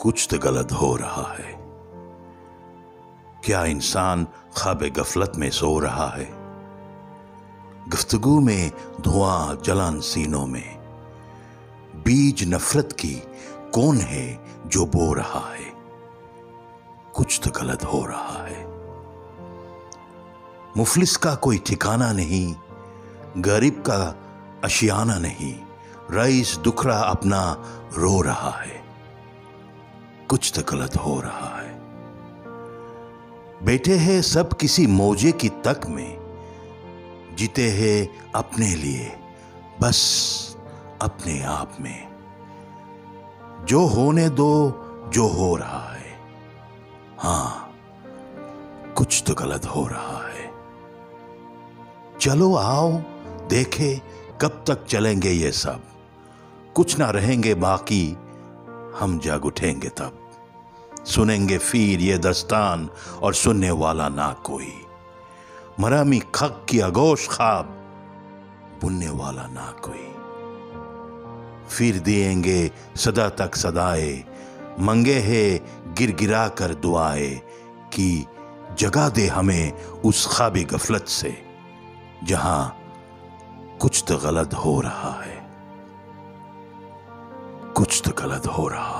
कुछ तो गलत हो रहा है। क्या इंसान ख्वाब गफलत में सो रहा है? गुफ्तगु में, धुआँ जलान सीनों में। बीज नफरत की कौन है जो बो रहा है? कुछ तो गलत हो रहा है। मुफलिस का कोई ठिकाना नहीं, गरीब का अशियाना नहीं। रईस दुखरा अपना रो रहा है। कुछ तो गलत हो रहा है। बैठे हैं सब किसी मौजे की तक में। जीते हैं अपने लिए, बस अपने आप में। जो होने दो, जो हो रहा है। हाँ, कुछ तो गलत हो रहा है। चलो आओ, देखे कब तक चलेंगे ये सब। कुछ ना रहेंगे बाकी, हम जाग उठेंगे तब। सुनेंगे फिर ये दस्तान और सुनने वाला ना कोई। मरामी खक की अगोश खाब बुनने वाला ना कोई। फिर दिएँगे सदा तक सदाए, मंगे है गिर गिरा कर दुआए कि जगा दे हमें उस ख्वाबी गफलत से, जहाँ कुछ तो गलत हो रहा है। कुछ तो गलत हो रहा